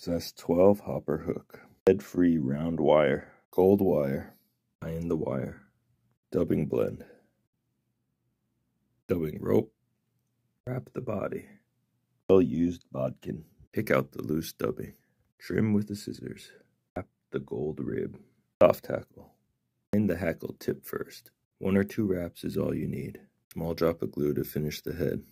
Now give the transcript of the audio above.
Zest 12 hopper hook. Head free round wire. Gold wire. Iron the wire. Dubbing blend. Dubbing rope. Wrap the body. Well used bodkin. Pick out the loose dubbing. Trim with the scissors. Wrap the gold rib. Soft hackle. Bind the hackle tip first. One or two wraps is all you need. Small drop of glue to finish the head.